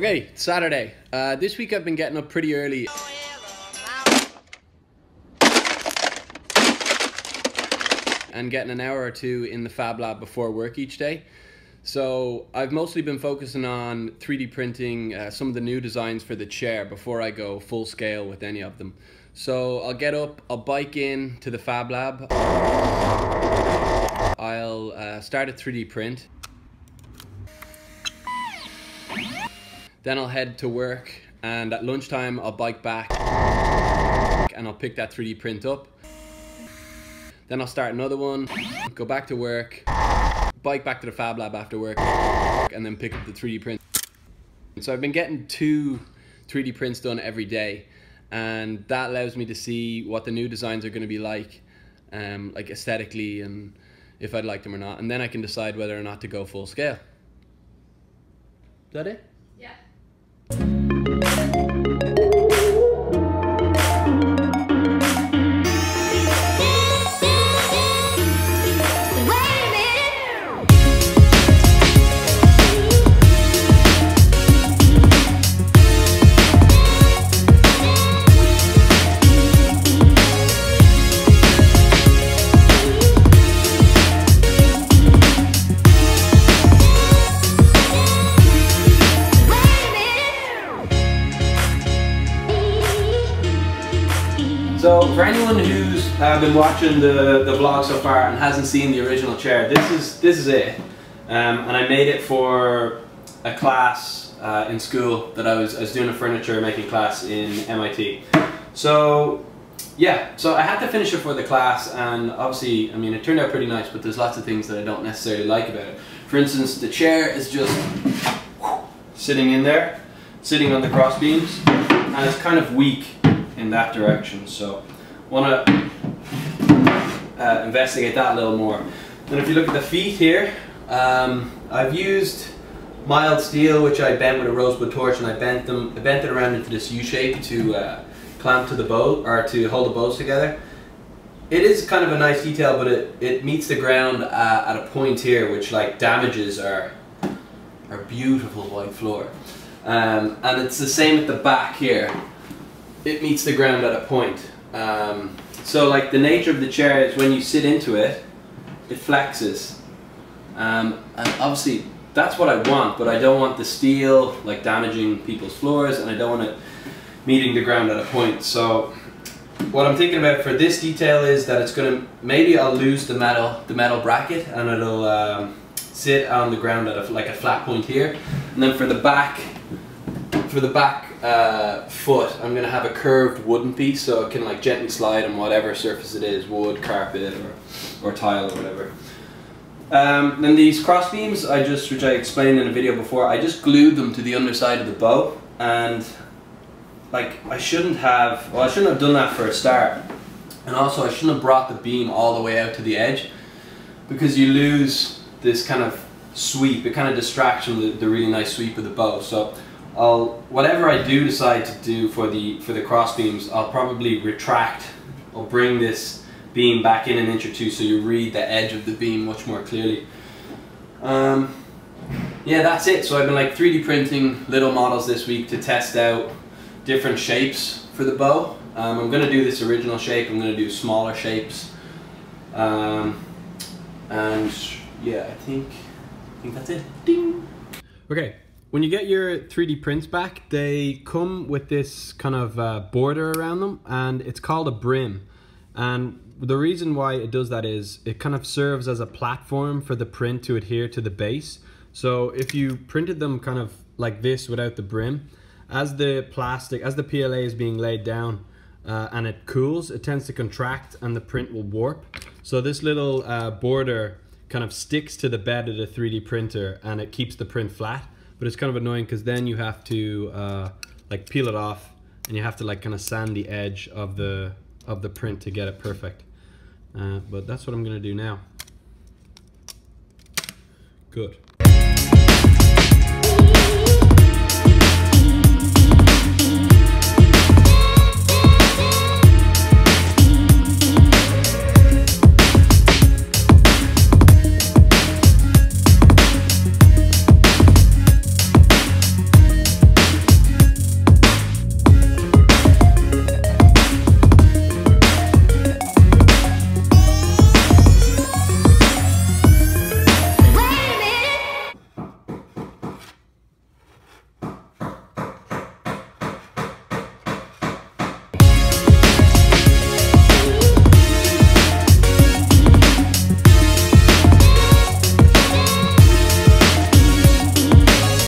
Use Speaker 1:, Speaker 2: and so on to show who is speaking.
Speaker 1: Okay, Saturday. Uh, this week I've been getting up pretty early. And getting an hour or two in the Fab Lab before work each day. So I've mostly been focusing on 3D printing uh, some of the new designs for the chair before I go full scale with any of them. So I'll get up, I'll bike in to the Fab Lab. I'll uh, start a 3D print. Then I'll head to work and at lunchtime I'll bike back and I'll pick that 3D print up. Then I'll start another one, go back to work, bike back to the Fab Lab after work and then pick up the 3D print. So I've been getting two 3D prints done every day and that allows me to see what the new designs are going to be like, um, like aesthetically and if I'd like them or not. And then I can decide whether or not to go full scale. Is that it? Anyone who's uh, been watching the, the vlog so far and hasn't seen the original chair, this is this is it. Um, and I made it for a class uh, in school that I was, I was doing a furniture making class in MIT. So yeah, so I had to finish it for the class and obviously, I mean, it turned out pretty nice, but there's lots of things that I don't necessarily like about it. For instance, the chair is just sitting in there, sitting on the cross beams, and it's kind of weak in that direction. So want to uh, investigate that a little more. And if you look at the feet here, um, I've used mild steel, which I bent with a rosebud torch, and I bent them, I bent it around into this U shape to uh, clamp to the bow or to hold the bows together. It is kind of a nice detail, but it, it meets the ground uh, at a point here, which like damages our our beautiful white floor. Um, and it's the same at the back here it meets the ground at a point. Um, so like the nature of the chair is when you sit into it, it flexes. Um, and obviously that's what I want, but I don't want the steel like damaging people's floors and I don't want it meeting the ground at a point. So what I'm thinking about for this detail is that it's gonna, maybe I'll lose the metal, the metal bracket and it'll um, sit on the ground at a, like a flat point here. And then for the back, for the back uh, foot, I'm going to have a curved wooden piece so it can like gently slide on whatever surface it is, wood, carpet, or, or tile or whatever. Um, then these cross beams, I just, which I explained in a video before, I just glued them to the underside of the bow and like I shouldn't have, well I shouldn't have done that for a start and also I shouldn't have brought the beam all the way out to the edge because you lose this kind of sweep, it kind of distracts from the, the really nice sweep of the bow. So I'll whatever I do decide to do for the for the cross beams, I'll probably retract or bring this beam back in an inch or two so you read the edge of the beam much more clearly. Um, yeah, that's it. So I've been like 3D printing little models this week to test out different shapes for the bow. Um, I'm going to do this original shape, I'm going to do smaller shapes. Um, and yeah, I think, I think that's it. Ding! Okay, when you get your 3D prints back, they come with this kind of uh, border around them and it's called a brim. And the reason why it does that is it kind of serves as a platform for the print to adhere to the base. So if you printed them kind of like this without the brim, as the plastic, as the PLA is being laid down uh, and it cools, it tends to contract and the print will warp. So this little uh, border kind of sticks to the bed of the 3D printer and it keeps the print flat but it's kind of annoying because then you have to uh, like peel it off and you have to like kind of sand the edge of the of the print to get it perfect. Uh, but that's what I'm gonna do now. Good